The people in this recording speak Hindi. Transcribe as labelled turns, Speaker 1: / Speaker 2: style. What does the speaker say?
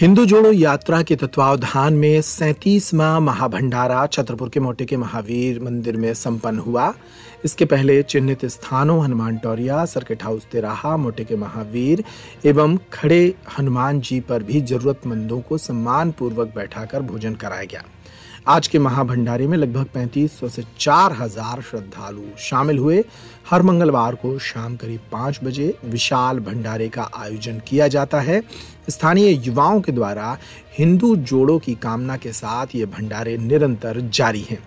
Speaker 1: हिंदू जोड़ो यात्रा के तत्वावधान में सैतीसवा महाभंडारा छतरपुर के मोटे के महावीर मंदिर में संपन्न हुआ। इसके पहले चिन्हित स्थानों हनुमान टौरिया, सर्किट हाउस तिराहा, मोटे के महावीर एवं खड़े हनुमान जी पर भी जरूरतमंदों को सम्मान पूर्वक बैठाकर भोजन कराया गया। आज के महाभंडारे में लगभग 3500 से 4000 श्रद्धालु शामिल हुए। हर मंगलवार को शाम करीब पाँच बजे विशाल भंडारे का आयोजन किया जाता है। स्थानीय युवाओं के द्वारा हिंदू जोड़ों की कामना के साथ ये भंडारे निरंतर जारी हैं।